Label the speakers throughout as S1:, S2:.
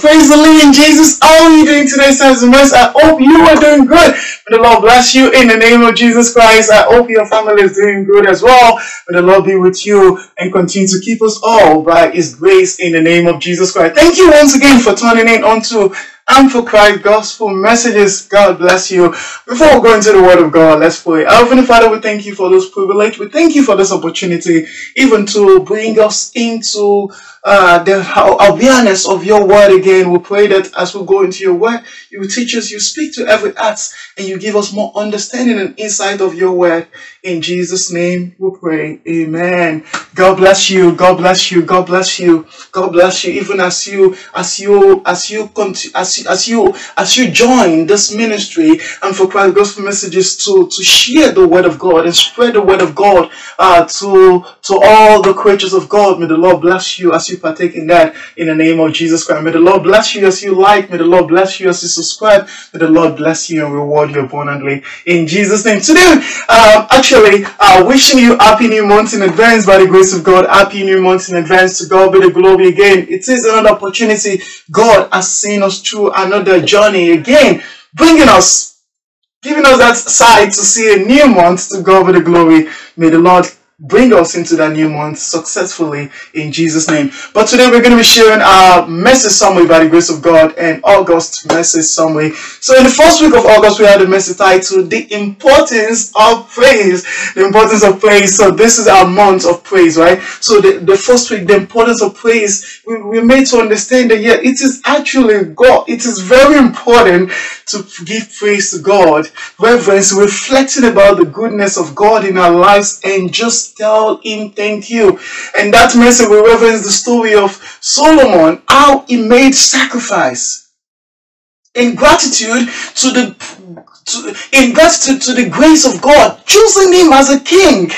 S1: Praise the living Jesus. How are you doing today, sons and brothers? I hope you are doing good. May the Lord bless you in the name of Jesus Christ. I hope your family is doing good as well. May the Lord be with you and continue to keep us all by His grace in the name of Jesus Christ. Thank you once again for tuning in onto Amplified Gospel Messages. God bless you. Before we go into the Word of God, let's pray. Heavenly Father, we thank you for this privilege. We thank you for this opportunity, even to bring us into uh, the awareness of your word again. We pray that as we go into your word, you teach us, you speak to every heart, and you give us more understanding and insight of your word. In Jesus' name we pray. Amen. God bless you. God bless you. God bless you. God bless you. Even as you, as you, as you, as you, as you, as you join this ministry I'm for Christ Gospel Messages to, to share the word of God and spread the word of God, uh, to, to all the creatures of God. May the Lord bless you as you partake in that in the name of Jesus Christ. May the Lord bless you as you like. May the Lord bless you as you subscribe. May the Lord bless you and reward you abundantly in Jesus' name. Today, um, actually, uh, wishing you happy new month in advance by the grace of God. Happy new month in advance. To God be the glory again. It is another opportunity. God has seen us through another journey again, bringing us, giving us that sight to see a new month. To God be the glory. May the Lord bring us into that new month successfully in Jesus' name. But today we're going to be sharing our message summary by the grace of God and August message summary. So in the first week of August, we had a message titled The Importance of Praise. The importance of praise. So this is our month of praise, right? So the, the first week, the importance of praise, we, we made to understand that yeah, it is actually God. It is very important to give praise to God. Reverence, reflecting about the goodness of God in our lives and just tell him thank you. And that message will reference the story of Solomon, how he made sacrifice in gratitude to the to, in gratitude to the grace of God, choosing him as a king.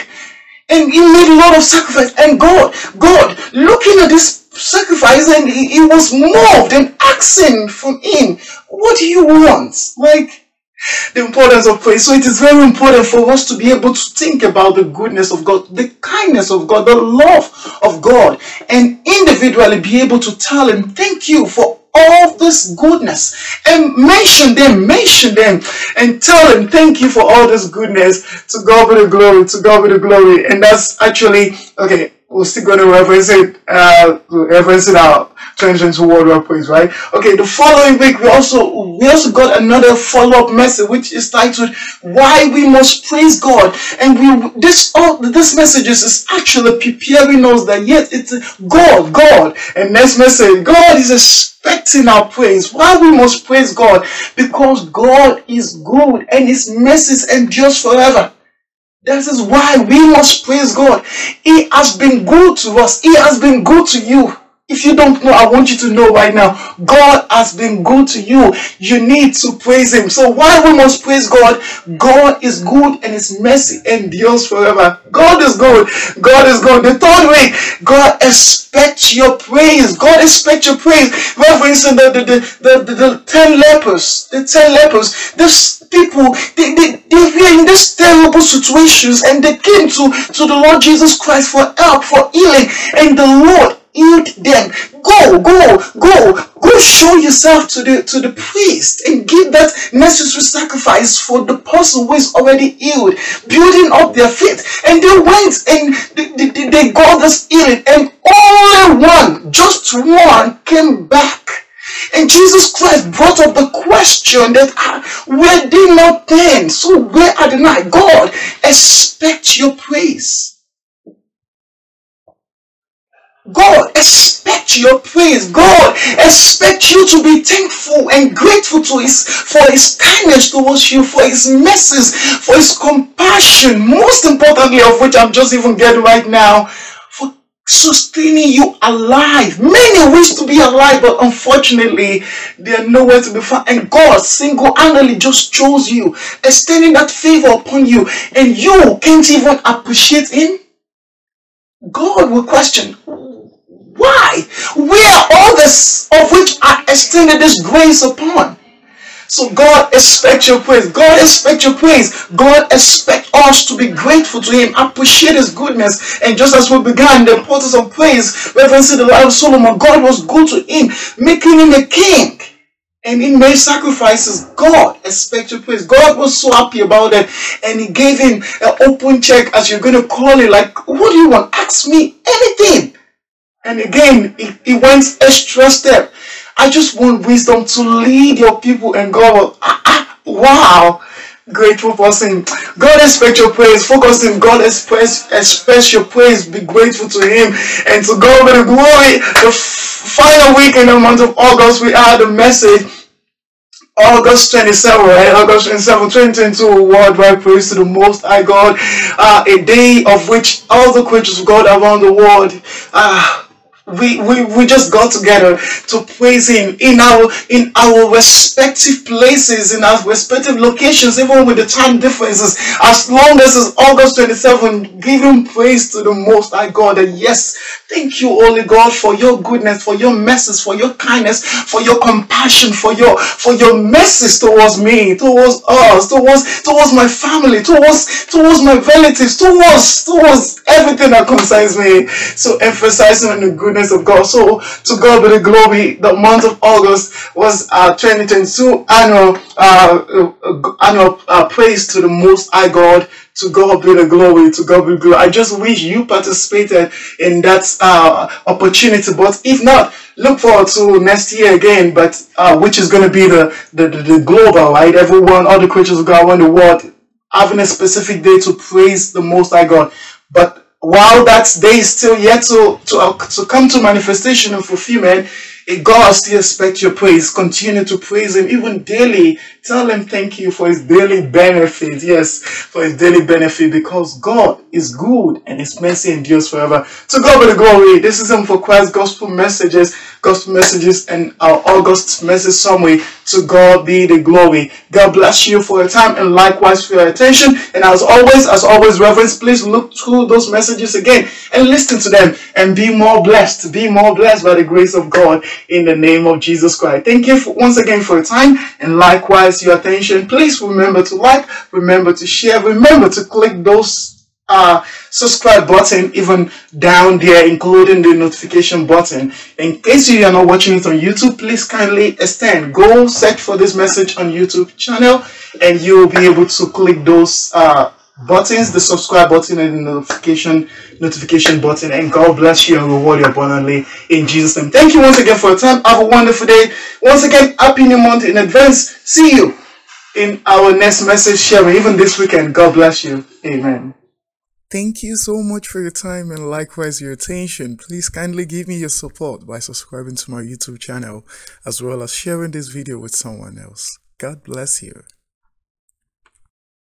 S1: And he made a lot of sacrifice. And God, God, looking at this sacrifice, and he, he was moved and asking from him, What do you want? Like, the importance of praise. So it is very important for us to be able to think about the goodness of God, the kindness of God, the love of God, and individually be able to tell Him, Thank you for all this goodness and mention them, mention them, and tell them, Thank you for all this goodness. To God be the glory, to God be the glory. And that's actually, okay, we're still going to reference it, uh, reference it out. 2022 Worldwide Praise, right? Okay, the following week we also we also got another follow-up message which is titled Why We Must Praise God. And we this all this message is actually preparing us that yes, it's God, God. And next message, God is expecting our praise. Why we must praise God? Because God is good and his mercies endures forever. This is why we must praise God. He has been good to us. He has been good to you. If you don't know, I want you to know right now, God has been good to you. You need to praise Him. So why we must praise God? God is good and His mercy endures forever. God is good. God is good. The third way, God expects your praise. God expects your praise. Well, for instance, the, the, the, the, the ten lepers, the ten lepers, these people, they, they, they were in these terrible situations and they came to, to the Lord Jesus Christ for help, for healing. And the Lord healed them. Go, go, go, go show yourself to the to the priest and give that necessary sacrifice for the person who is already healed, building up their faith. And they went and they, they, they got this healing, and only one, just one, came back. And Jesus Christ brought up the question that ah, were they not then? So where are they now? God, expect your praise. God expect your praise. God expect you to be thankful and grateful to His for His kindness towards you, for His mercies, for His compassion. Most importantly, of which I'm just even getting right now, for sustaining you alive. Many wish to be alive, but unfortunately, they are nowhere to be found. And God single-handedly just chose you, extending that favor upon you, and you can't even appreciate Him. God will question, why? Where are all this of which I extended this grace upon? So God expects your praise. God expects your praise. God expects us to be grateful to Him, appreciate His goodness. And just as we began the importance of praise, referencing the life of Solomon, God was good to him, making him a king. And he made sacrifices. God expects your praise. God was so happy about it. And he gave him an open check, as you're going to call it. Like, what do you want? Ask me anything. And again, he, he went extra step. I just want wisdom to lead your people. And God will, ah, ah, wow grateful person. God expect your praise. Focus in God express express your praise. Be grateful to Him and to God be the glory. The final week in the month of August, we had a message. August 27, right? August 27, 2022, worldwide praise to the Most High God. Uh, a day of which all the creatures of God around the world uh, we, we, we just got together to praise him in our in our respective places in our respective locations even with the time differences. As long as it's august 27 giving praise to the most high god. And yes thank you holy god for your goodness for your mercies for your kindness for your compassion for your for your mercies towards me towards us towards towards my family towards towards my relatives towards towards everything that concerns me. So emphasizing on the goodness goodness of God. So to God be the glory. The month of August was uh, 2022 annual uh, annual uh, praise to the Most High God. To God be the glory. To God be the glory. I just wish you participated in that uh, opportunity. But if not, look forward to next year again. But uh, which is going to be the, the, the, the global, right? Everyone, all the creatures of God around the world having a specific day to praise the Most High God. But while that day is still yet to, to, uh, to come to manifestation and fulfillment, God still expects your praise. Continue to praise Him even daily. Tell Him thank you for His daily benefit. Yes, for His daily benefit because God is good and His mercy endures forever. To God be the glory. This is I'm for Christ Gospel Messages, Gospel Messages, and our August message summary. To God be the glory. God bless you for your time and likewise for your attention. And as always, as always, reverence, please look through those messages again and listen to them and be more blessed. Be more blessed by the grace of God in the name of Jesus Christ. Thank you for, once again for your time and likewise your attention. Please remember to like, remember to share, remember to click those uh, subscribe button even down there, including the notification button. In case you are not watching it on YouTube, please kindly extend. Go search for this message on YouTube channel and you will be able to click those uh, buttons, the subscribe button and the notification notification button. And God bless you and reward you abundantly in Jesus' name. Thank you once again for your time. Have a wonderful day. Once again, happy new month in advance. See you in our next message sharing, even this weekend. God bless you. Amen.
S2: Thank you so much for your time and likewise your attention. Please kindly give me your support by subscribing to my YouTube channel as well as sharing this video with someone else. God bless you.